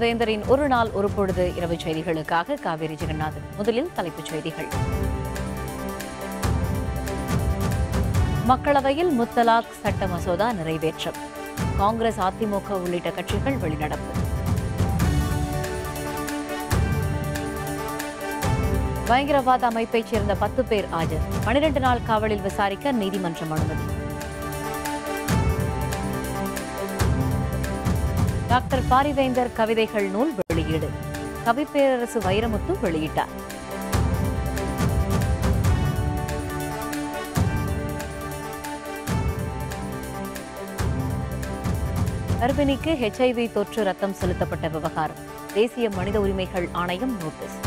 வேந்தரின் ஒரு நாள் ஒரு பொழுது இரவு செய்திகளுக்காக காவேரி ஜெகநாதன். முதலில் தலைப்புச் செய்திகள். மக்களவையில் முத்தலாக் சட்ட மசோதா நிறைவேற்றம். காங்கிரஸ் அதிமுக உள்ளிட்ட கட்சிகள் வெளிநடப்பு. பயங்கரவாத அமைப்பைச் சேர்ந்த பத்து பேர் ஆஜர். பனிரெண்டு நாள் காவலில் விசாரிக்க நீதிமன்றம் அனுமதி. டாக்டர் பாரிவேந்தர் கவிதைகள் நூல் வெளியீடு. கவிப்பேரரசு வைரமுத்து வெளியிட்டார். கர்ப்பிணிக்கு ஹெச்ஐவி தொற்று ரத்தம் செலுத்தப்பட்ட விவகாரம். தேசிய மனித உரிமைகள் ஆணையம் நோட்டீஸ்.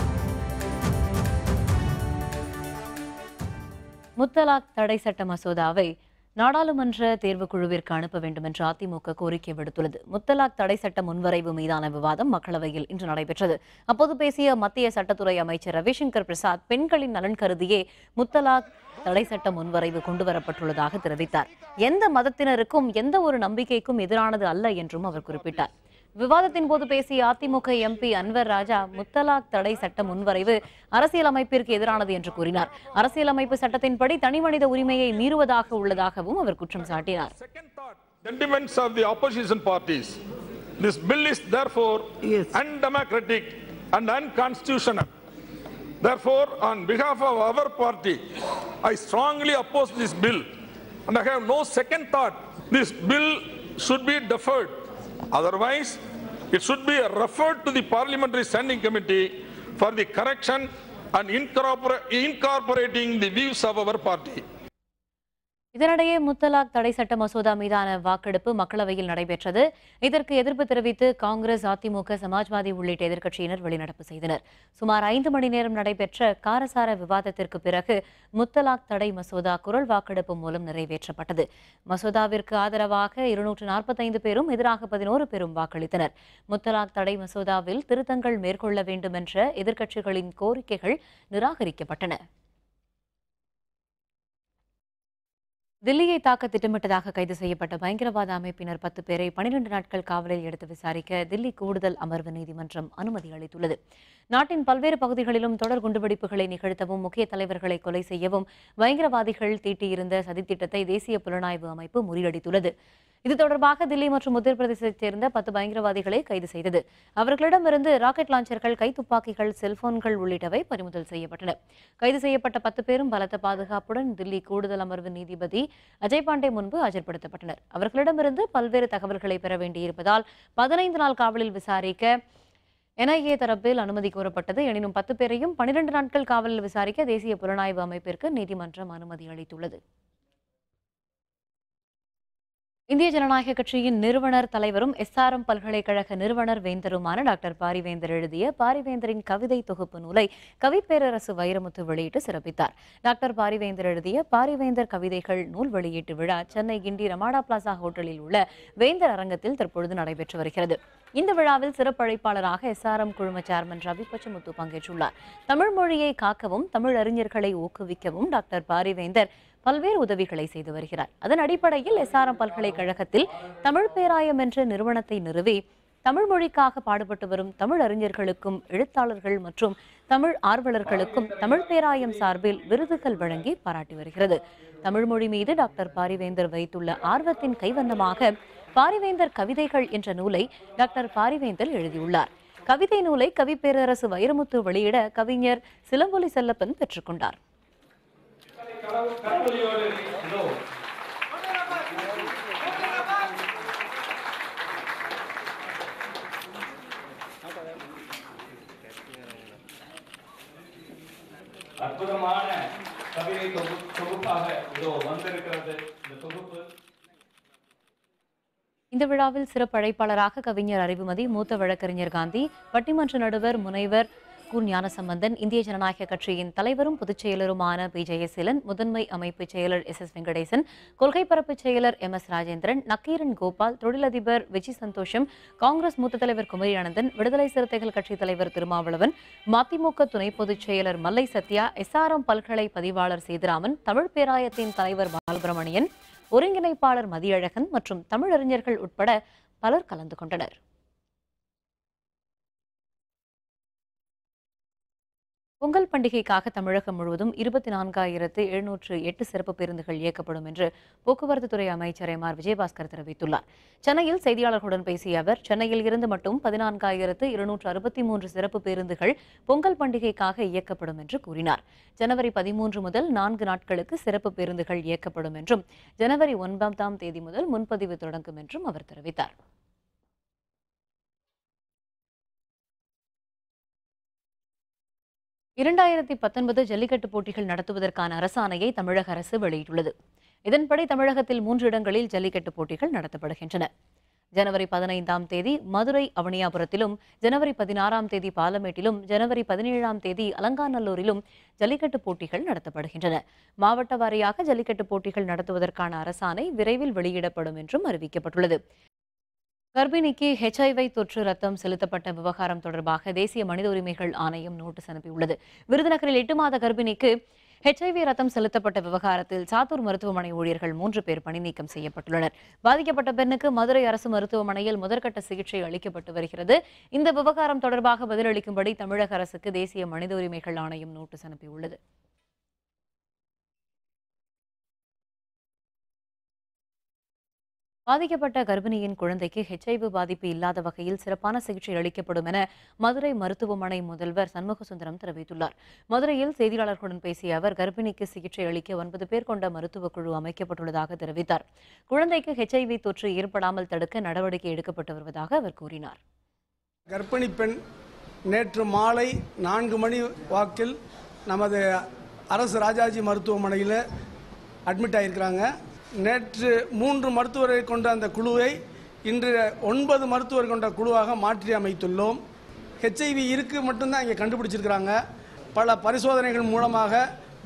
முத்தலாக் தடை சட்ட மசோதாவை நாடாளுமன்ற தேர்வுக்குழுவிற்கு அனுப்ப வேண்டும் என்று அதிமுக கோரிக்கை விடுத்துள்ளது. முத்தலாக் தடை சட்ட முன்வரைவு மீதான விவாதம் மக்களவையில் இன்று நடைபெற்றது. அப்போது பேசிய மத்திய சட்டத்துறை அமைச்சர் ரவிசங்கர் பிரசாத் பெண்களின் நலன் கருதியே முத்தலாக் தடை சட்ட முன்வரைவு கொண்டுவரப்பட்டுள்ளதாக தெரிவித்தார். எந்த மதத்தினருக்கும் எந்த ஒரு நம்பிக்கைக்கும் எதிரானது அல்ல என்றும் அவர் குறிப்பிட்டார். விவாதத்தின் போது பேசிய அதிமுக எம்பி அன்வர் ராஜா முத்தலாக் தடை சட்ட முன்வரைவு அரசியலமைப்பிற்கு எதிரானது என்று கூறினார் அரசியலமைப்பு சட்டத்தின்படி தனிமனித உரிமையை மீறுவதாக உள்ளதாகவும் அவர் குற்றம் சாட்டினார் Second thought, sentiments of the opposition parties. This bill is therefore Yes. undemocratic and unconstitutional. Therefore, on behalf of our party, I strongly oppose this bill. And I have no second thought. This bill should be deferred. Otherwise, it should be referred to the Parliamentary Standing Committee for the correction and incorpora- incorporating the views of our party. இதனிடையே முத்தலாக் தடை சட்ட மசோதா மீதான வாக்கெடுப்பு மக்களவையில் நடைபெற்றது. இதற்கு எதிர்ப்பு தெரிவித்து காங்கிரஸ் அதிமுக சமாஜ்வாதி உள்ளிட்ட எதிர்க்கட்சியினர் வெளிநடப்பு செய்தனர். சுமார் ஐந்து மணி நேரம் நடைபெற்ற காரசார விவாதத்திற்கு பிறகு முத்தலாக் தடை மசோதா குரல் வாக்கெடுப்பு மூலம் நிறைவேற்றப்பட்டது. மசோதாவிற்கு ஆதரவாக இருநூற்று நாற்பத்தைந்து பேரும் எதிராக பதினோரு பேரும் வாக்களித்தனர். முத்தலாக் தடை மசோதாவில் திருத்தங்கள் மேற்கொள்ள வேண்டும் என்ற எதிர்க்கட்சிகளின் கோரிக்கைகள் நிராகரிக்கப்பட்டன. தில்லியை தாக்க திட்டமிட்டதாக கைது செய்யப்பட்ட பயங்கரவாத அமைப்பினர் பத்து பேரை பனிரெண்டு நாட்கள் காவலில் எடுத்து விசாரிக்க தில்லி கூடுதல் அமர்வு நீதிமன்றம் அனுமதி அளித்துள்ளது. நாட்டின் பல்வேறு பகுதிகளிலும் தொடர் குண்டுவெடிப்புகளை நிகழ்த்தவும் முக்கிய தலைவர்களை கொலை செய்யவும் பயங்கரவாதிகள் தீட்டியிருந்த சதித்திட்டத்தை தேசிய புலனாய்வு அமைப்பு முறியடித்துள்ளது. இது தொடர்பாக தில்லி மற்றும் உத்தரப்பிரதேசத்தைச் சேர்ந்த பத்து பயங்கரவாதிகளை கைது செய்தது. அவர்களிடமிருந்து ராக்கெட் லாஞ்சர்கள் கைத்துப்பாக்கிகள் செல்போன்கள் உள்ளிட்டவை பறிமுதல் செய்யப்பட்டன. கைது செய்யப்பட்ட பத்து பேரும் பலத்த பாதுகாப்புடன் தில்லி கூடுதல் அமர்வு நீதிபதி அஜய் பாண்டே முன்பு ஆஜர்படுத்தப்பட்டனர். அவர்களிடமிருந்து பல்வேறு தகவல்களை பெற வேண்டியிருப்பதால் பதினைந்து நாள் காவலில் விசாரிக்க என்ஐஏ தரப்பில் அனுமதி கோரப்பட்டது. எனினும் பத்து பேரையும் பனிரெண்டு நாட்கள் காவலில் விசாரிக்க தேசிய புலனாய்வு அமைப்பிற்கு நீதிமன்றம் அனுமதி அளித்துள்ளது. இந்திய ஜனநாயக கட்சியின் நிறுவனர் தலைவரும் எஸ்ஆர்எம் பல்கலைக்கழக நிறுவனர் வேந்தருமான டாக்டர் பாரிவேந்தர் எழுதிய பாரிவேந்தரின் கவிதை தொகுப்பு நூலை கவிப்பேரரசு வைரமுத்து வெளியிட்டு சிறப்பித்தார். டாக்டர் பாரிவேந்தர் எழுதிய பாரிவேந்தர் கவிதைகள் நூல் வெளியீட்டு விழா சென்னை கிண்டி ரமாடா பிளாசா ஹோட்டலில் உள்ள வேந்தர் அரங்கத்தில் தற்பொழுது நடைபெற்று வருகிறது. இந்த விழாவில் சிறப்பழைப்பாளராக எஸ்ஆர்எம் குழும சேர்மன் ரவி பச்சமுத்து பங்கேற்றுள்ளார். தமிழ் மொழியை காக்கவும் தமிழ் அறிஞர்களை ஊக்குவிக்கவும் டாக்டர் பாரிவேந்தர் பல்வேறு உதவிகளை செய்து வருகிறார். அதன் அடிப்படையில் எஸ்ஆர்எம் பல்கலைக்கழகத்தில் தமிழ் பேராயம் என்ற நிறுவனத்தை நிறுவி தமிழ் மொழிக்காக பாடுபட்டு வரும் தமிழ் அறிஞர்களுக்கும் எழுத்தாளர்கள் மற்றும் தமிழ் ஆர்வலர்களுக்கும் தமிழ் பேராயம் சார்பில் விருதுகள் வழங்கி பாராட்டி வருகிறது. தமிழ் மொழி மீது டாக்டர் பாரிவேந்தர் வைத்துள்ள ஆர்வத்தின் கைவண்ணமாக பாரிவேந்தர் கவிதைகள் என்ற நூலை டாக்டர் பாரிவேந்தர் எழுதியுள்ளார். கவிதை நூலை கவி பேரரசு வைரமுத்து வெளியிட கவிஞர் சிலம்பொலி செல்லப்பன் பெற்றுக்கொண்டார் அற்புதமான கவிதை தொகுப்பாக இதோ வந்திருக்கிறது இந்த தொகுப்பு இந்த விழாவில் சிறப்பு அழைப்பாளராக கவிஞர் அறிவுமதி மூத்த வழக்கறிஞர் காந்தி பட்டிமன்ற நடுவர் முனைவர் கு ஞானசம்பந்தன் இந்திய ஜனநாயக கட்சியின் தலைவரும் பொதுச் செயலருமான பி. ஜெயசீலன் முதன்மை அமைப்பு செயலர் எஸ். எஸ். வெங்கடேசன் கொள்கை பரப்பு செயலர் எம். எஸ். ராஜேந்திரன் நக்கீரன் கோபால் தொழிலதிபர் விஜய் சந்தோஷம் காங்கிரஸ் மூத்த தலைவர் குமரி ஆனந்தன் விடுதலை சிறுத்தைகள் கட்சித் தலைவர் திருமாவளவன் மதிமுக துணை பொதுச் செயலர் மல்லை சத்யா எஸ்ஆர்எம் பல்கலை பதிவாளர் சீதராமன் தமிழ் பேராயத்தின் தலைவர் பாலசுப்ரமணியன் ஒருங்கிணைப்பாளர் மதியழகன் மற்றும் தமிழறிஞர்கள் உட்பட பலர் கலந்து கொண்டனர். பொங்கல் பண்டிகைக்காக தமிழகம் முழுவதும் இருபத்தி நான்காயிரத்து எழுநூற்று எட்டு சிறப்பு பேருந்துகள் இயக்கப்படும் என்று போக்குவரத்து துறை அமைச்சர் எம் ஆர் விஜயபாஸ்கர் தெரிவித்துள்ளார். சென்னையில் செய்தியாளர்களுடன் பேசிய அவர் சென்னையில் இருந்து மட்டும் பதினான்காயிரத்து இருநூற்று அறுபத்தி மூன்று சிறப்பு பேருந்துகள் பொங்கல் பண்டிகைக்காக இயக்கப்படும் என்று கூறினார். ஜனவரி பதிமூன்று முதல் நான்கு நாட்களுக்கு சிறப்பு பேருந்துகள் இயக்கப்படும் என்றும் ஜனவரி ஒன்பதாம் தேதி முதல் முன்பதிவு தொடங்கும் என்றும் அவர் தெரிவித்தார். இரண்டாயிரத்தி பத்தொன்பது ஜல்லிக்கட்டு போட்டிகள் நடத்துவதற்கான அரசாணையை தமிழக அரசு வெளியிட்டுள்ளது. இதன்படி தமிழகத்தில் மூன்று இடங்களில் ஜல்லிக்கட்டு போட்டிகள் நடத்தப்படுகின்றன. ஜனவரி பதினைந்தாம் தேதி மதுரை அவனியாபுரத்திலும் ஜனவரி பதினாறாம் தேதி பாலமேட்டிலும் ஜனவரி பதினேழாம் தேதி அலங்காநல்லூரிலும் ஜல்லிக்கட்டு போட்டிகள் நடத்தப்படுகின்றன. மாவட்ட வாரியாக ஜல்லிக்கட்டு போட்டிகள் நடத்துவதற்கான அரசாணை விரைவில் வெளியிடப்படும் என்றும் அறிவிக்கப்பட்டுள்ளது. கர்ப்பிணிக்கு ஹெச்ஐவை தொற்று ரத்தம் செலுத்தப்பட்ட விவகாரம் தொடர்பாக தேசிய மனித உரிமைகள் ஆணையம் நோட்டீஸ் அனுப்பியுள்ளது. விருதுநகரில் எட்டு மாத கர்ப்பிணிக்கு ஹெச்ஐவி ரத்தம் செலுத்தப்பட்ட விவகாரத்தில் சாத்தூர் மருத்துவமனை ஊழியர்கள் மூன்று பேர் பணி நீக்கம் செய்யப்பட்டுள்ளனர். பாதிக்கப்பட்ட பெண்ணுக்கு மதுரை அரசு மருத்துவமனையில் முதற்கட்ட சிகிச்சை அளிக்கப்பட்டு வருகிறது. இந்த விவகாரம் தொடர்பாக பதிலளிக்கும்படி தமிழக அரசுக்கு தேசிய மனித உரிமைகள் ஆணையம் நோட்டீஸ் அனுப்பியுள்ளது. பாதிக்கப்பட்ட கர்ப்பிணியின் குழந்தைக்கு ஹெச்ஐவி பாதிப்பு இல்லாத வகையில் சிறப்பான சிகிச்சை அளிக்கப்படும் என மதுரை மருத்துவமனை முதல்வர் சண்முகசுந்தரம் தெரிவித்துள்ளார். மதுரையில் செய்தியாளர்களுடன் பேசிய அவர் கர்ப்பிணிக்கு சிகிச்சை அளிக்க ஒன்பது பேர் கொண்ட மருத்துவக் குழு அமைக்கப்பட்டுள்ளதாக தெரிவித்தார். குழந்தைக்கு ஹெச்ஐவி தொற்று ஏற்படாமல் தடுக்க நடவடிக்கை எடுக்கப்பட்டு வருவதாக அவர் கூறினார். கர்ப்பிணி பெண் நேற்று மாலை நான்கு மணி வாக்கில் நமது அரசு ராஜாஜி மருத்துவமனையில் அட்மிட் ஆகியிருக்கிறாங்க நேற்று மூன்று மருத்துவரை கொண்ட அந்த குழுவை இன்று ஒன்பது மருத்துவர் கொண்ட குழுவாக மாற்றி அமைத்துள்ளோம். ஹெச்ஐவி இருக்கு மட்டும்தான் இங்கே கண்டுபிடிச்சிருக்கிறாங்க. பல பரிசோதனைகள் மூலமாக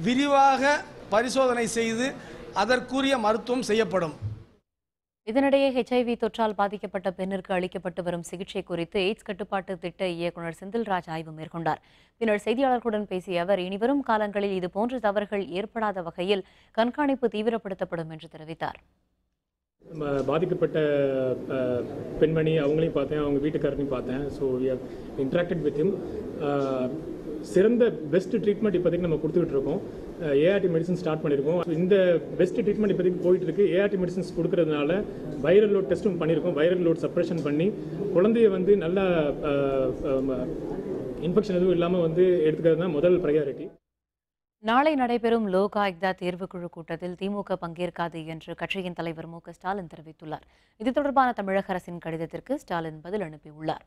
விரிவாக பரிசோதனை செய்து அதற்குரிய மருத்துவம் செய்யப்படும். இதனிடையே ஹெச்ஐவி தொற்றால் பாதிக்கப்பட்ட பெண்ணிற்கு அளிக்கப்பட்டு வரும் சிகிச்சை குறித்து எய்ட்ஸ் கட்டுப்பாட்டு திட்ட இயக்குநர் செந்தில்ராஜ் ஆய்வு மேற்கொண்டார். பின்னர் செய்தியாளர்களுடன் பேசிய அவர் இனிவரும் காலங்களில் இதுபோன்ற தவறுகள் ஏற்படாத வகையில் கண்காணிப்பு தீவிரப்படுத்தப்படும் என்று தெரிவித்தார். பாதிக்கப்பட்ட பெண்மணி அவங்களையும் பார்த்தேன். அவங்க வீட்டுக்காரனையும் பார்த்தேன். ஸோ இன்ட்ராக்டட் வித் சிறந்த பெஸ்ட் ட்ரீட்மெண்ட் இப்போதைக்கு நம்ம கொடுத்துக்கிட்டு இருக்கோம் ஏஆர்டி மெடிசன் ஸ்டார்ட் பண்ணியிருக்கோம். இந்த பெஸ்ட் ட்ரீட்மெண்ட் இப்போதைக்கு போயிட்டு இருக்கு ஏஆர்டி மெடிசன்ஸ் கொடுக்கறதுனால வைரல் லோட் டெஸ்ட்டும் பண்ணியிருக்கோம். வைரல் லோட் சப்ரேஷன் பண்ணி குழந்தைய வந்து நல்லா இன்ஃபெக்ஷன் எதுவும் இல்லாமல் வந்து எடுத்துக்கிறது தான் முதல் ப்ரையாரிட்டி நாளை நடைபெறும் லோக் ஆயுக்தா தேர்வுக்குழு கூட்டத்தில் திமுக பங்கேற்காது என்று கட்சியின் தலைவர் மு க ஸ்டாலின் தெரிவித்துள்ளார். இது தொடர்பான தமிழக அரசின் கடிதத்திற்கு ஸ்டாலின் பதில் அனுப்பியுள்ளார்.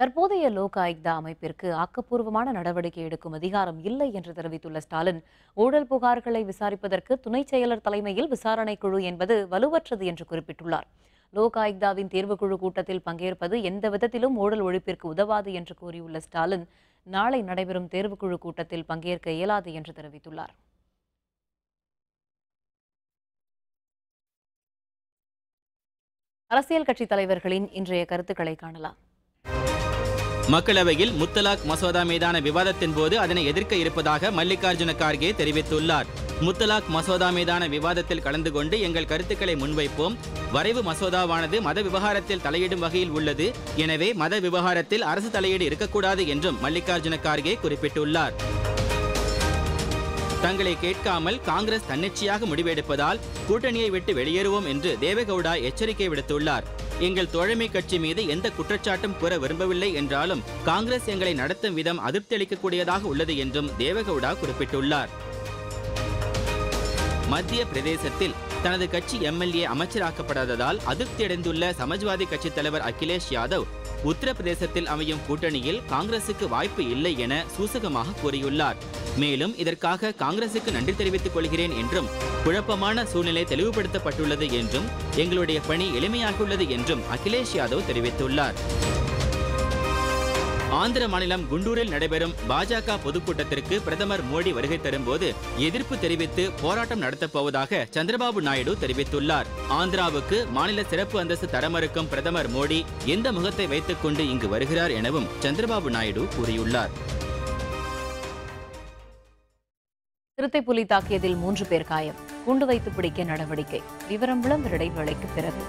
தற்போதைய லோக் ஆயுக்தா அமைப்பிற்கு ஆக்கப்பூர்வமான நடவடிக்கை எடுக்கும் அதிகாரம் இல்லை என்று தெரிவித்துள்ள ஸ்டாலின் ஊழல் புகார்களை விசாரிப்பதற்கு துணை செயலர் தலைமையில் விசாரணை குழு என்பது வலுவற்றது என்று குறிப்பிட்டுள்ளார். லோக் ஆயுக்தாவின் தேர்வுக்குழு கூட்டத்தில் பங்கேற்பது எந்த விதத்திலும் ஊழல் ஒழிப்பிற்கு உதவாது என்று கூறியுள்ள ஸ்டாலின் நாளை நடைபெறும் தேர்வுக்குழு கூட்டத்தில் பங்கேற்க இயலாது என்று தெரிவித்துள்ளார். அரசியல் கட்சித் தலைவர்களின் இன்றைய கருத்துக்களை காணலாம். மக்களவையில் முத்தலாக் மசோதா மீதான விவாதத்தின் போது அதனை எதிர்க்க இருப்பதாக மல்லிகார்ஜுன கார்கே தெரிவித்துள்ளார். முத்தலாக் மசோதா மீதான விவாதத்தில் கலந்து கொண்டு எங்கள் கருத்துக்களை முன்வைப்போம். வரைவு மசோதாவானது மத விவகாரத்தில் தலையிடும் வகையில் உள்ளது. எனவே மத விவகாரத்தில் அரசு தலையீடு இருக்கக்கூடாது என்றும் மல்லிகார்ஜுன கார்கே குறிப்பிட்டுள்ளார். தங்களை கேட்காமல் காங்கிரஸ் தன்னிச்சையாக முடிவெடுப்பதால் கூட்டணியை விட்டு வெளியேறுவோம் என்று தேவேகவுடா எச்சரிக்கை விடுத்துள்ளார். எங்கள் தோழமை கட்சி மீது எந்த குற்றச்சாட்டும் கூற விரும்பவில்லை என்றாலும் காங்கிரஸ் எங்களை நடத்தும் விதம் அதிருப்தி அளிக்கக்கூடியதாக உள்ளது என்றும் தேவகவுடா குறிப்பிட்டுள்ளார். மத்திய பிரதேசத்தில் தனது கட்சி எம்எல்ஏ அமைச்சராக்கப்படாததால் அதிருப்தியடைந்துள்ள சமாஜ்வாதி கட்சித் தலைவர் அகிலேஷ் யாதவ் உத்தரப்பிரதேசத்தில் அமையும் கூட்டணியில் காங்கிரசுக்கு வாய்ப்பு இல்லை என சூசகமாக கூறியுள்ளார். மேலும் இதற்காக காங்கிரசுக்கு நன்றி தெரிவித்துக் கொள்கிறேன் என்றும் குழப்பமான சூழ்நிலை தெளிவுபடுத்தப்பட்டுள்ளது என்றும் எங்களுடைய பணி எளிமையாகியுள்ளது என்றும் அகிலேஷ் யாதவ் தெரிவித்துள்ளார். ஆந்திர மாநிலம் குண்டூரில் நடைபெறும் பாஜக பொதுக்கூட்டத்திற்கு பிரதமர் மோடி வருகை தரும்போது எதிர்ப்பு தெரிவித்து போராட்டம் நடத்தப்போவதாக சந்திரபாபு நாயுடு தெரிவித்துள்ளார். ஆந்திராவுக்கு மாநில சிறப்பு அந்தஸ்து தர மறுக்கும் பிரதமர் மோடி எந்த முகத்தை வைத்துக் கொண்டு இங்கு வருகிறார் எனவும் சந்திரபாபு நாயுடு கூறியுள்ளார். சிறுத்தை புலி தாக்கியதில் மூன்று பேர் காயம். குண்டு வைத்து பிடிக்க நடவடிக்கை. விவரம் விளம்பர இடைவேளைக்கு பிறகு.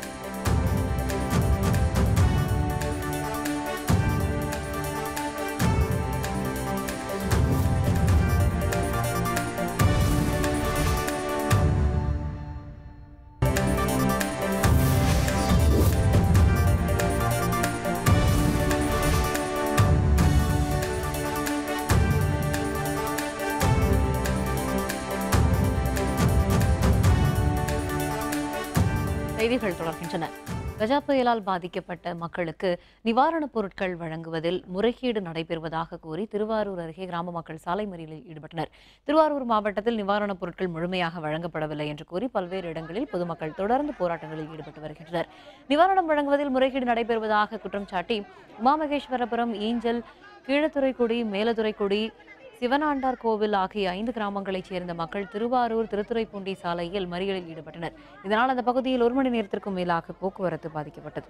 செய்திகள் தொடர்கின்றன. கஜா புயலால் பாதிக்கப்பட்ட மக்களுக்கு நிவாரணப் பொருட்கள் வழங்குவதில் முறைகேடு நடைபெறுவதாக கூறி திருவாரூர் அருகே கிராம மக்கள் சாலை மறியலில் ஈடுபட்டனர். திருவாரூர் மாவட்டத்தில் நிவாரணப் பொருட்கள் முழுமையாக வழங்கப்படவில்லை என்று கூறி பல்வேறு இடங்களில் பொதுமக்கள் தொடர்ந்து போராட்டங்களில் ஈடுபட்டு வருகின்றனர். நிவாரணம் வழங்குவதில் முறைகேடு நடைபெறுவதாக குற்றம் சாட்டி உமாமகேஸ்வரபுரம் ஈஞ்சல் கீழத்துறைக்குடி மேலதுறைக்குடி சிவனாண்டார் கோவில் ஆகிய ஐந்து கிராமங்களைச் சேர்ந்த மக்கள் திருவாரூர் திருத்துறைப்பூண்டி சாலையில் மறியலில் ஈடுபட்டனர். இதனால் அந்த பகுதியில் ஒரு மணி நேரத்திற்கும் மேலாக போக்குவரத்து பாதிக்கப்பட்டது.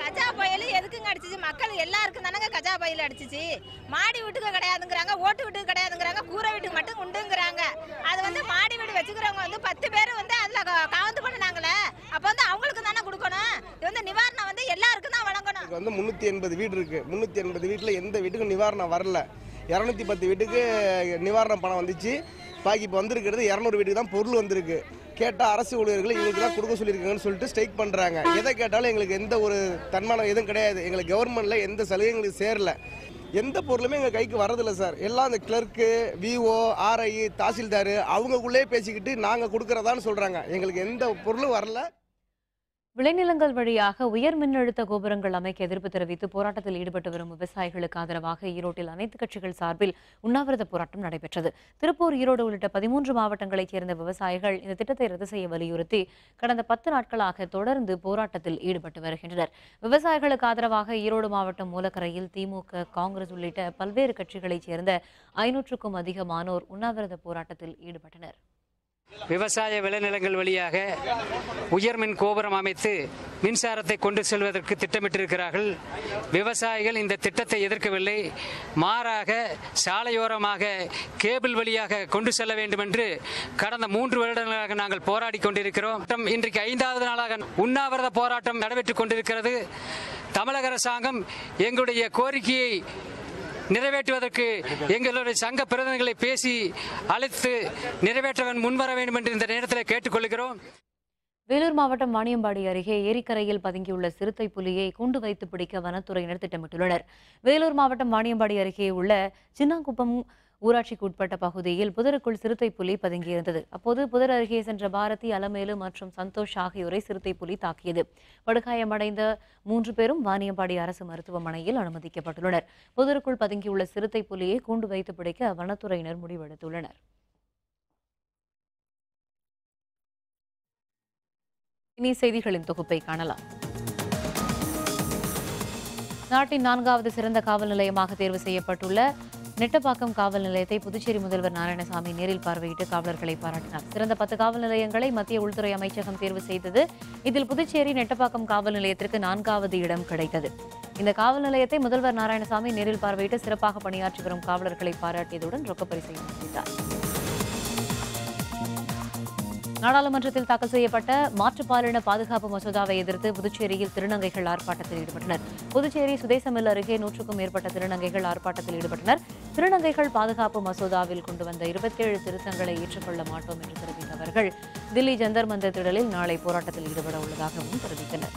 கஜா புயல் எதுக்குங்க அடிச்சிச்சு? மக்கள் எல்லாருக்கும் தானங்க கஜா புயல் அடிச்சிச்சு? மாடி வீட்டுக்கு கிடையாதுங்கிறாங்க ஓட்டு வீட்டுக்கு கிடையாதுங்கிறாங்க கூரை வீட்டுக்கு மட்டும் உண்டுங்கிறாங்க. அது வந்து மாடி வீடு வச்சுக்கிறவங்க வந்து பத்து பேர் வந்து அதுல க- காவந்து பண்ணினாங்களே அப்ப வந்து அவங்களுக்கு தானே கொடுக்கணும்? இது வந்து நிவாரணம் வந்து எல்லாருக்கும் தான் வழங்கணும். வந்து முந்நூற்றி எண்பது வீடு இருக்குது முந்நூற்றி எண்பது வீட்டில் எந்த வீட்டுக்கும் நிவாரணம் வரல. இரநூத்தி பத்து வீட்டுக்கு நிவாரண பணம் வந்துச்சு. பாக்கி இப்போ வந்திருக்கிறது இரநூறு வீட்டுக்கு தான் பொருள் வந்திருக்கு. கேட்டால் அரசு ஊழியர்கள் இவங்களுக்கு தான் கொடுக்க சொல்லியிருக்காங்கன்னு சொல்லிட்டு ஸ்ட்ரைக் பண்ணுறாங்க எதை கேட்டாலும் எங்களுக்கு எந்த ஒரு தன்மானம் எதுவும் கிடையாது. எங்களுக்கு கவர்மெண்ட்டில் எந்த சலுகையும் எங்களுக்கு சேரல. எந்த பொருளுமே எங்கள் கைக்கு வரதில்லை சார். எல்லாம் அந்த கிளர்க்கு விஓ ஆர்ஐ தாசில்தார் அவங்கக்குள்ளே பேசிக்கிட்டு நாங்கள் கொடுக்குறதான்னு சொல்கிறாங்க எங்களுக்கு எந்த பொருளும் வரல. விளைநிலங்கள் வழியாக உயர் மின்னழுத்த கோபுரங்கள் அமைக்க எதிர்ப்பு தெரிவித்து போராட்டத்தில் ஈடுபட்டு வரும் விவசாயிகளுக்கு ஆதரவாக ஈரோட்டில் அனைத்து கட்சிகள் சார்பில் உண்ணாவிரத போராட்டம் நடைபெற்றது. திருப்பூர் ஈரோடு உள்ளிட்ட பதிமூன்று மாவட்டங்களைச் சேர்ந்த விவசாயிகள் இந்த திட்டத்தை ரத்து செய்ய வலியுறுத்தி கடந்த பத்து நாட்களாக தொடர்ந்து போராட்டத்தில் ஈடுபட்டு வருகின்றனர். விவசாயிகளுக்கு ஆதரவாக ஈரோடு மாவட்டம் மூலக்கரையில் திமுக காங்கிரஸ் உள்ளிட்ட பல்வேறு கட்சிகளைச் சேர்ந்த ஐநூற்றுக்கும் அதிகமானோர் உண்ணாவிரத போராட்டத்தில் ஈடுபட்டனர். விவசாய விளைநிலங்கள் வழியாக உயர்மின் கோபுரம் அமைத்து மின்சாரத்தை கொண்டு செல்வதற்கு திட்டமிட்டிருக்கிறார்கள். விவசாயிகள் இந்த திட்டத்தை எதிர்க்கவில்லை. மாறாக சாலையோரமாக கேபிள் வழியாக கொண்டு செல்ல வேண்டும் என்று கடந்த மூன்று வருடங்களாக நாங்கள் போராடி கொண்டிருக்கிறோம். இன்றைக்கு ஐந்தாவது நாளாக உண்ணாவிரத போராட்டம் நடைபெற்றுக் கொண்டிருக்கிறது. தமிழக அரசாங்கம் எங்களுடைய கோரிக்கையை நிறைவேற்றுவதற்கு எங்களுடைய சங்க பிரதிநிதிகளை பேசி அழைத்து நிறைவேற்றவன் முன்வர வேண்டும் என்று இந்த நேரத்தில் கேட்டுக்கொள்கிறோம். வேலூர் மாவட்டம் வாணியம்பாடி அருகே ஏரிக்கரையில் பதுங்கியுள்ள சிறுத்தை புலியை கூண்டு வைத்து பிடிக்க வனத்துறையினர் திட்டமிட்டுள்ளனர். வேலூர் மாவட்டம் வாணியம்பாடி அருகே உள்ள சின்னாங்குப்பம் ஊராட்சிக்கு உட்பட்ட பகுதியில் புதருக்குள் சிறுத்தை புலி பதுங்கியிருந்தது. அப்போது புதர் அருகே சென்ற பாரதி அலமேலு மற்றும் சந்தோஷ் ஆகியோரை சிறுத்தை புலி தாக்கியது. படுகாயமடைந்த மூன்று பேரும் வாணியம்பாடி அரசு மருத்துவமனையில் அனுமதிக்கப்பட்டுள்ளனர். புதருக்குள் பதுங்கியுள்ள சிறுத்தை புலியை கூண்டு வைத்து பிடிக்க வனத்துறையினர் முடிவெடுத்துள்ளனர். இனி செய்திகளின் தொகுப்பை காணலாம். நாட்டின் நான்காவது சிறந்த காவல் நிலையமாக தேர்வு செய்யப்பட்டுள்ள நெட்டப்பாக்கம் காவல் நிலையத்தை புதுச்சேரி முதல்வர் நாராயணசாமி நேரில் பார்வையிட்டு காவலர்களை பாராட்டினார். சிறந்த பத்து காவல் நிலையங்களை மத்திய உள்துறை அமைச்சகம் தேர்வு செய்தது. இதில் புதுச்சேரி நெட்டப்பாக்கம் காவல் நிலையத்திற்கு நான்காவது இடம் கிடைத்தது. இந்த காவல் நிலையத்தை முதல்வர் நாராயணசாமி நேரில் பார்வையிட்டு சிறப்பாக பணியாற்றி வரும் காவலர்களை பாராட்டியதுடன் ரொக்கப்பரிசையும் அளித்தார் நாடாளுமன்றத்தில் தாக்கல் செய்யப்பட்ட மாற்றுப்பாலின பாதுகாப்பு மசோதாவை எதிர்த்து புதுச்சேரியில் திருநங்கைகள் ஆர்ப்பாட்டத்தில் ஈடுபட்டனர். புதுச்சேரி சுதேசமில் அருகே நூற்றுக்கும் மேற்பட்ட திருநங்கைகள் ஆர்ப்பாட்டத்தில் ஈடுபட்டனர். திருநங்கைகள் பாதுகாப்பு மசோதாவில் கொண்டு வந்த இருபத்தேழு திருத்தங்களை ஏற்றுக்கொள்ள மாட்டோம் என்று தெரிவித்த அவர்கள் தில்லி ஜந்தர் மந்தர் திடலில் நாளை போராட்டத்தில் ஈடுபட உள்ளதாகவும் தெரிவித்தனர்.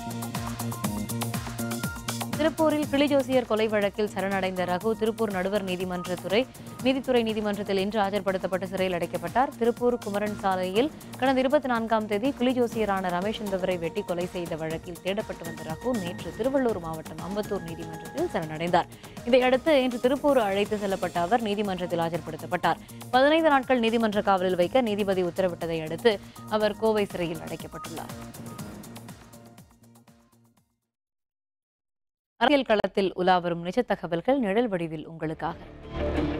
திருப்பூரில் கிளிஜோசியர் கொலை வழக்கில் சரணடைந்த ரகு திருப்பூர் நடுவர் நீதிமன்றத்துறை நீதித்துறை நீதிமன்றத்தில் இன்று ஆஜர்படுத்தப்பட்டு சிறையில் அடைக்கப்பட்டார். திருப்பூர் குமரன் சாலையில் கடந்த இருபத்தி நான்காம் தேதி கிளிஜோசியரான ரமேஷ் என்பவரை வெட்டி கொலை செய்த வழக்கில் தேடப்பட்டு வந்த ரகு நேற்று திருவள்ளூர் மாவட்டம் அம்பத்தூர் நீதிமன்றத்தில் சரணடைந்தார். இதையடுத்து இன்று திருப்பூர் அழைத்து செல்லப்பட்ட அவர் நீதிமன்றத்தில் ஆஜர்படுத்தப்பட்டார். பதினைந்து நாட்கள் நீதிமன்ற காவலில் வைக்க நீதிபதி உத்தரவிட்டதை அடுத்து அவர் கோவை சிறையில் அடைக்கப்பட்டுள்ளார். அரசியல் களத்தில் உலாவரும் நிஜ தகவல்கள் நிழல் வடிவில் உங்களுக்காக.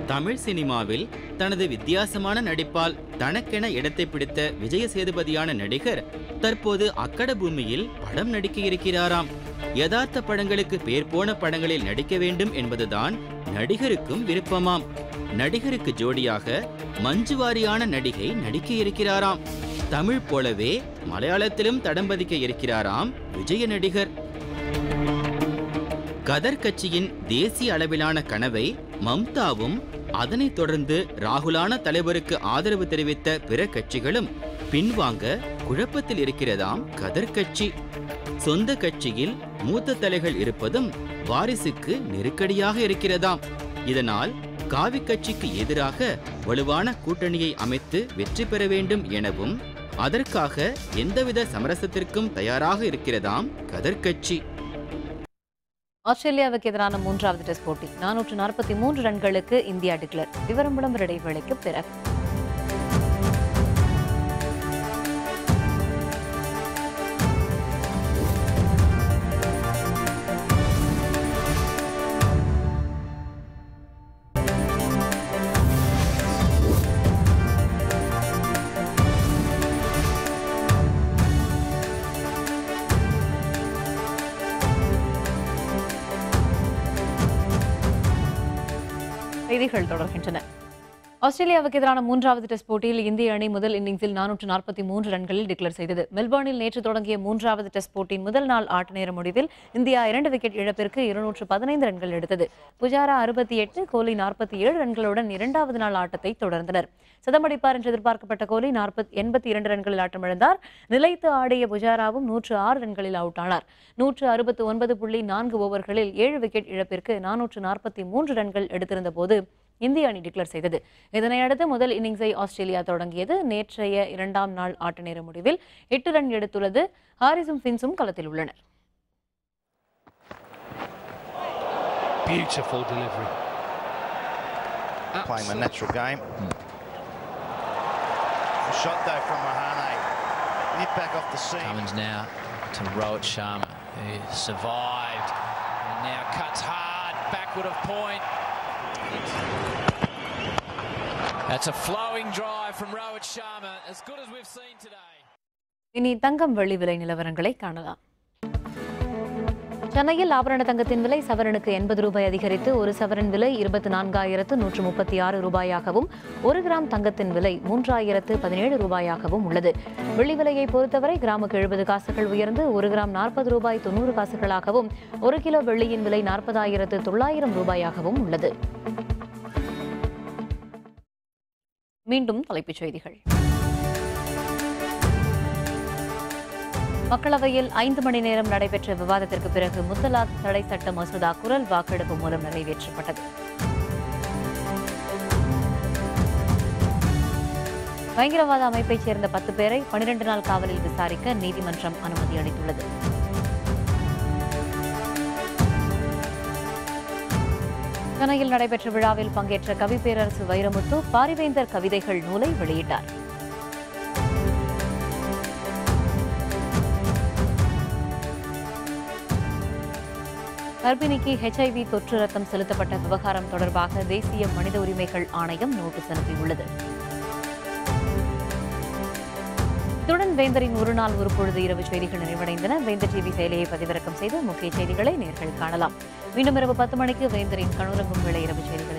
தமிழ் சினிமாவில் தனது வித்தியாசமான நடிப்பால் தனக்கென இடத்தை பிடித்த விஜய சேதுபதியான நடிகர் தற்போது அக்கட பூமியில் படம் நடிக்க இருக்கிறாராம். யதார்த்த படங்களுக்கு பேர் போன படங்களில் நடிக்க வேண்டும் என்பதுதான் நடிகருக்கும் விருப்பமாம். நடிகருக்கு ஜோடியாக மஞ்சுவாரியான நடிகை நடிக்க இருக்கிறாராம். தமிழ் போலவே மலையாளத்திலும் தடம் பதிக்க இருக்கிறாராம் விஜய நடிகர். கதர் கட்சியின் தேசிய அளவிலான கனவை மம்தாவும் அதனைத் தொடர்ந்து ராகுலான தலைவருக்கு ஆதரவு தெரிவித்த பிற கட்சிகளும் பின்வாங்க குழப்பத்தில் இருக்கிறதாம் கதர் கட்சி. சொந்த கட்சியில் மூத்த தலைகள் இருப்பதும் வாரிசுக்கு நெருக்கடியாக இருக்கிறதாம். இதனால் காவி கட்சிக்கு எதிராக வலுவான கூட்டணியை அமைத்து வெற்றி பெற வேண்டும் எனவும் அதற்காக எந்தவித சமரசத்திற்கும் தயாராக இருக்கிறதாம் கதர் கட்சி. ஆஸ்திரேலியாவுக்கு எதிரான மூன்றாவது டெஸ்ட் போட்டி. நானூற்று நாற்பத்தி மூன்று ரன்களுக்கு இந்தியா டிக்ளர். விவரம் விளம்பர இடைவேளைக்கு பிறகு. செய்திகள் தொடர்கின்றன. ஆஸ்திரேலியாவுக்கு எதிரான மூன்றாவது டெஸ்ட் போட்டியில் இந்திய அணி முதல் இன்னிங்ஸில் நானூற்று நாற்பத்தி மூன்று ரன்களில் டிக்ளேர் செய்தது. மெல்பர்னில் நேற்று தொடங்கிய மூன்றாவது டெஸ்ட் போட்டியின் முதல் நாள் ஆட்ட நேர முடிவில் இந்தியா இரண்டு விக்கெட் இழப்பிற்கு இருநூற்று பதினைந்து ரன்கள் எடுத்தது. புஜாரா அறுபத்தி எட்டு கோலி நாற்பத்தி ஏழு ரன்களுடன் இரண்டாவது நாள் ஆட்டத்தை தொடர்ந்தனர். சதமடிப்பார் என்று எதிர்பார்க்கப்பட்ட கோலி நாற்பத்தி எண்பத்தி இரண்டு ரன்களில் ஆட்டமிழந்தார் நிலைத்து ஆடிய புஜாராவும் நூற்று ஆறு ரன்களில் அவுட் ஆனார். நூற்று அறுபத்து ஒன்பது புள்ளி நான்கு ஓவர்களில் ஏழு விக்கெட் இழப்பிற்கு நானூற்று நாற்பத்தி மூன்று ரன்கள் எடுத்திருந்த போது இந்திய அணி டிக்ளேர் செய்தது இதனையடுத்து முதல் இன்னிங்ஸை ஆஸ்திரேலியா தொடங்கியது நேற்றைய இரண்டாம் நாள் ஆட்ட நேர முடிவில் எட்டு ரன் எடுத்துள்ளது ஹாரிஸும் ஃபின்ஸும் களத்தில் உள்ளனர் Beautiful delivery. playing the natural game. A shot though from Mahane. Nip back off the seam. Cummins now to Rohit Sharma, who survived and now cuts hard backward of point. That's a flowing drive from Rohit Sharma, as good as we've seen today. இனி தங்கம் வெள்ளி விலை நிலவரங்களை காணலாம் சென்னையில் ஆபரண தங்கத்தின் விலை சவரனுக்கு எண்பது ரூபாய் அதிகரித்து ஒரு சவரன் விலை இருபத்தி நான்காயிரத்து நூற்று முப்பத்தி ஆறு ரூபாயாகவும் ஒரு கிராம் தங்கத்தின் விலை மூன்றாயிரத்து பதினேழு ரூபாயாகவும் உள்ளது. வெள்ளி விலையை பொறுத்தவரை கிராமுக்கு எழுபது காசுகள் உயர்ந்து ஒரு கிராம் நாற்பது ரூபாய் தொண்ணூறு காசுகளாகவும் ஒரு கிலோ வெள்ளியின் விலை நாற்பதாயிரத்து தொள்ளாயிரம் ரூபாயாகவும் உள்ளது. மீண்டும் தலைப்புச் செய்திகள். மக்களவையில் ஐந்து மணி நேரம் நடைபெற்ற விவாதத்திற்கு பிறகு முத்தலாக் தடை சட்ட மசோதா குரல் வாக்கெடுப்பு மூலம் நிறைவேற்றப்பட்டது. பயங்கரவாத அமைப்பைச் சேர்ந்த பத்து பேரை பனிரெண்டு நாள் காவலில் விசாரிக்க நீதிமன்றம் அனுமதி அளித்துள்ளது. சென்னையில் நடைபெற்ற விழாவில் பங்கேற்ற கவி பேரரசு வைரமுத்து பாரிவேந்தர் கவிதைகள் நூலை வெளியிட்டார். கர்ப்பிணிக்கு ஹெச்ஐவி தொற்று ரத்தம் செலுத்தப்பட்ட விவகாரம் தொடர்பாக தேசிய மனித உரிமைகள் ஆணையம் நோட்டீஸ் அனுப்பியுள்ளது. இத்துடன் வேந்தரின் ஒரு நாள் ஒரு பொழுது இரவு செய்திகள் நிறைவடைந்தன. வேந்தர் டிவி செயலியை பதிவிறக்கம் செய்து முக்கிய செய்திகளை நேர்கள் காணலாம். மீண்டும் இரவு பத்து மணிக்கு வேந்தரின் கணுரங்கும் வேளை இரவு செய்திகளை